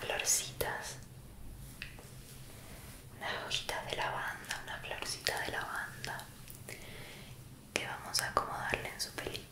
florcitas, unas hojitas de lavanda, una florcita de lavanda que vamos a acomodarle en su pelito.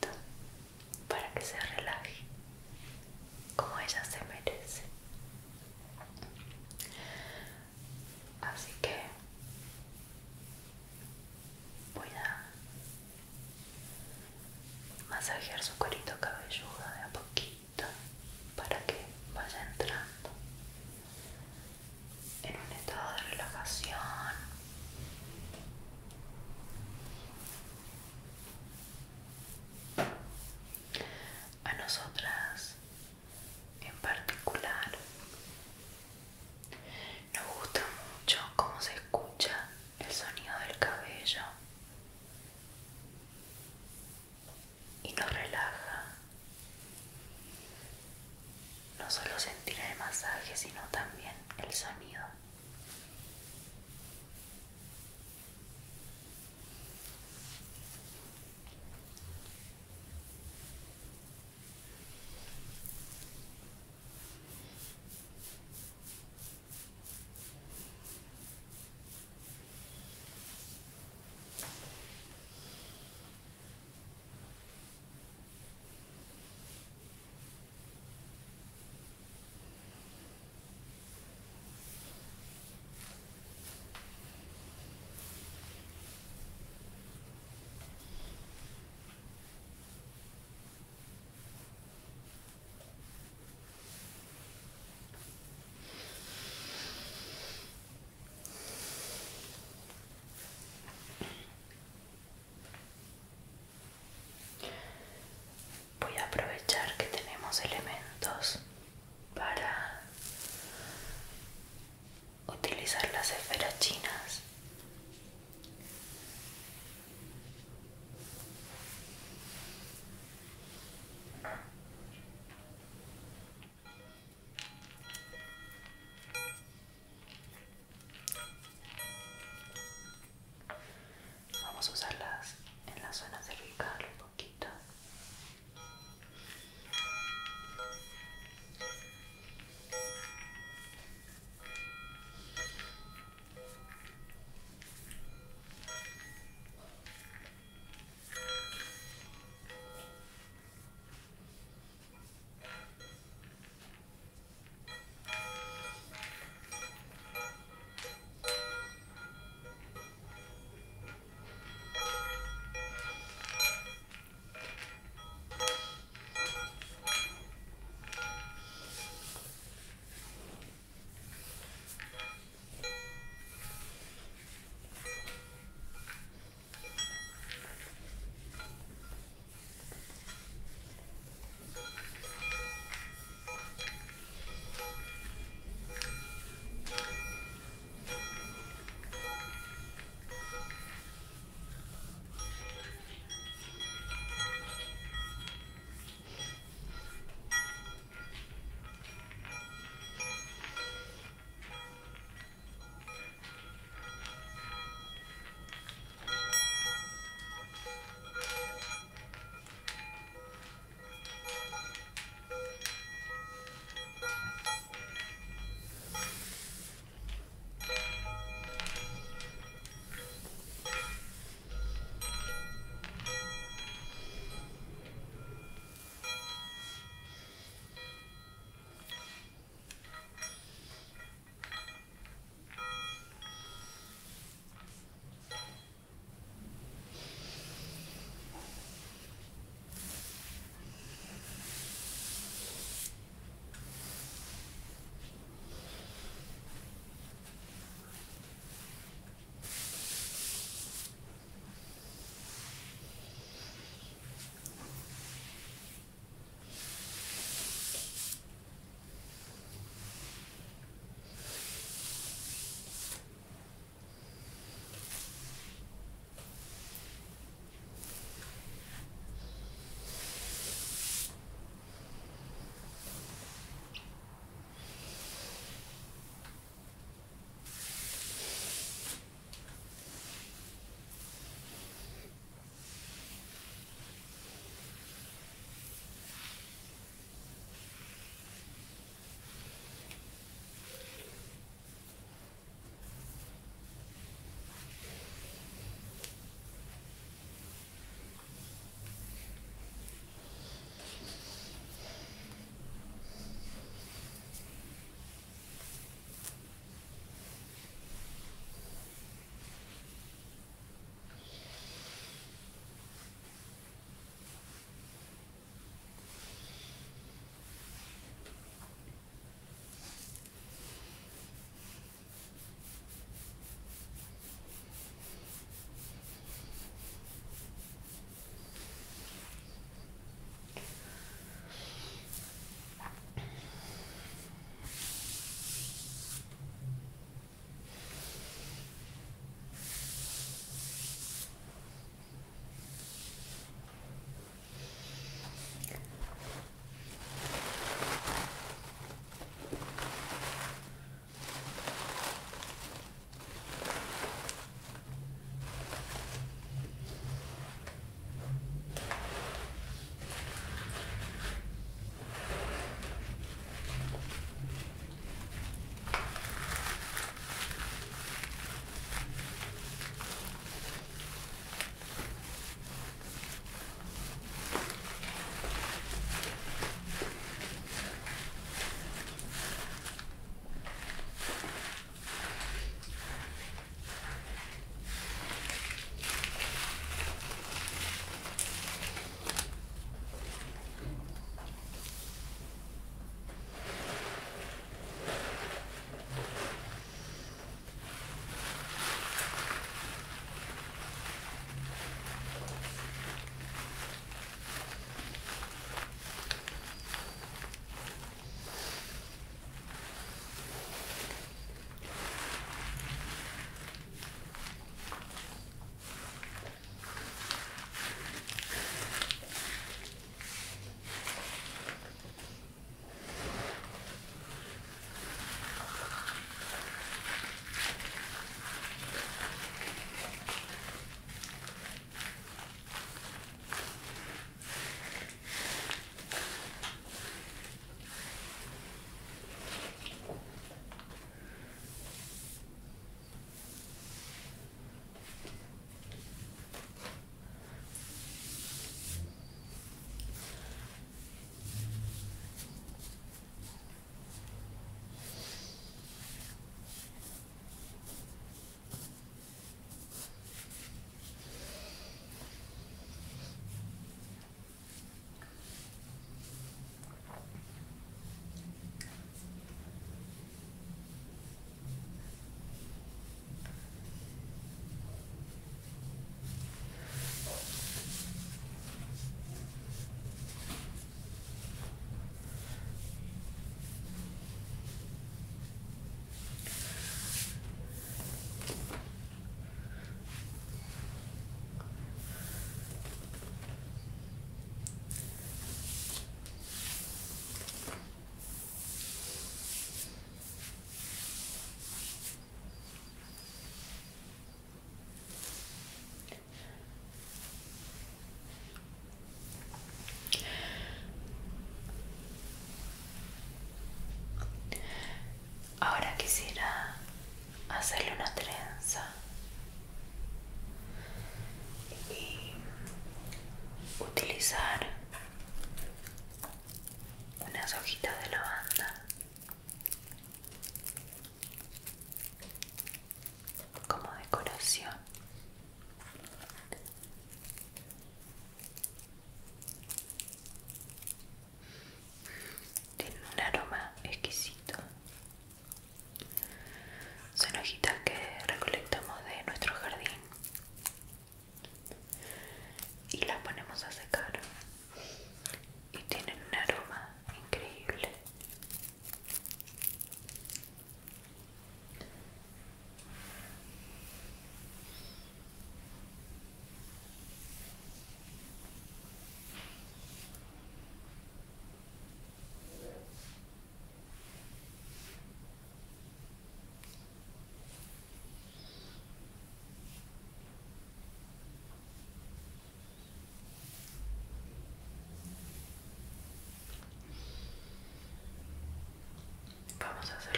Vamos a hacer